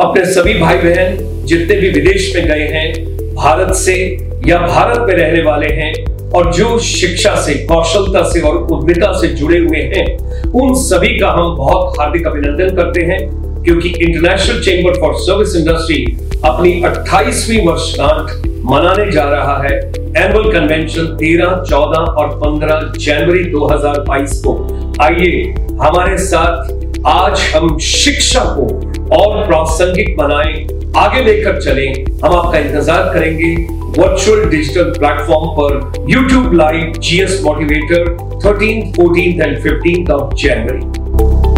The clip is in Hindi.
अपने सभी भाई बहन जितने भी विदेश में गए हैं भारत से या भारत में रहने वाले हैं और जो शिक्षा से कौशलता से और उद्यमिता से जुड़े हुए हैं उन सभी का हम बहुत हार्दिक अभिनंदन करते हैं क्योंकि international chamber for service industry अपनी 28वीं वर्षगांठ मनाने जा रहा है एनुअल कन्वेंशन 13, 14 और 15 जनवरी 2022 को। आइए हमारे साथ आज हम शिक्षा को और प्रासंगिक बनाएँ आगे लेकर चलें। हम आपका इंतज़ार करेंगे वर्चुअल डिजिटल प्लेटफॉर्म पर YouTube live GS motivator 13, 14 and 15 of January